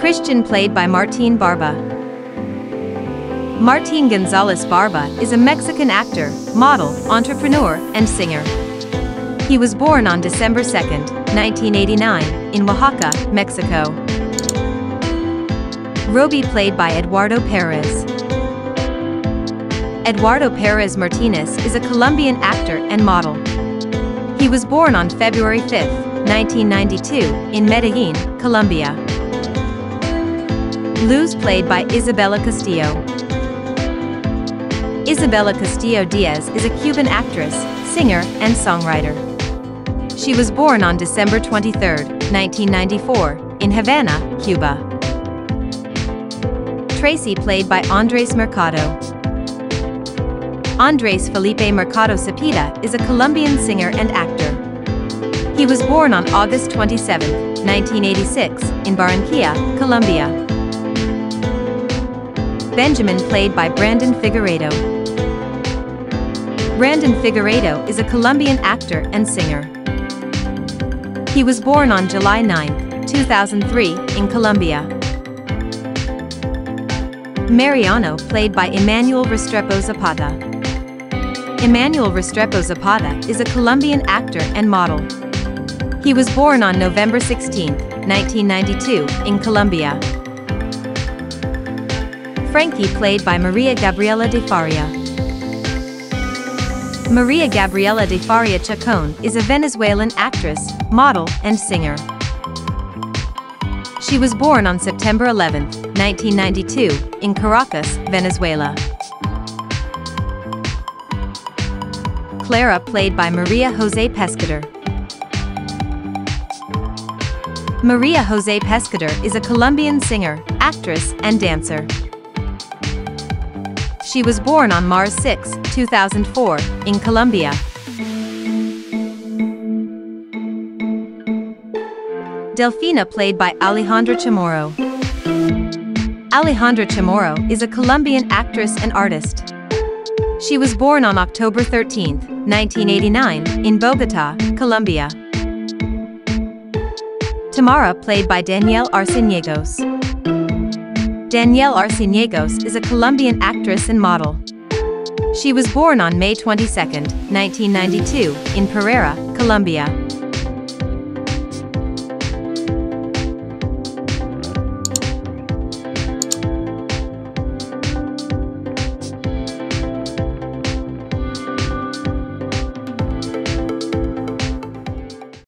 Christian played by Martin Barba. Martin Gonzalez Barba is a Mexican actor, model, entrepreneur, and singer. He was born on December 2, 1989, in Oaxaca, Mexico. Roby played by Eduardo Perez. Eduardo Perez Martinez is a Colombian actor and model. He was born on February 5, 1992, in Medellin, Colombia. Luz played by Isabella Castillo. Isabella Castillo Diaz is a Cuban actress, singer, and songwriter. She was born on December 23, 1994, in Havana, Cuba. Trece played by Andres Mercado. Andres Felipe Mercado Cepeda is a Colombian singer and actor. He was born on August 27, 1986, in Barranquilla, Colombia. Benjamin played by Brandon Figueredo. Brandon Figueredo is a Colombian actor and singer. He was born on July 9, 2003, in Colombia. Mariano played by Emmanuel Restrepo Zapata. Emmanuel Restrepo Zapata is a Colombian actor and model. He was born on November 16, 1992, in Colombia. Frankie played by Maria Gabriela de Faria. Maria Gabriela de Faria Chacon is a Venezuelan actress, model, and singer. She was born on September 11, 1992, in Caracas, Venezuela. Clara played by Maria Jose Pescador. Maria Jose Pescador is a Colombian singer, actress, and dancer. She was born on Mars 6, 2004, in Colombia. Delfina played by Alejandra Chamorro. Alejandra Chamorro is a Colombian actress and artist. She was born on October 13, 1989, in Bogota, Colombia. Tamara played by Danielle Arciniegos. Danielle Arciniegos is a Colombian actress and model. She was born on May 22, 1992, in Pereira, Colombia.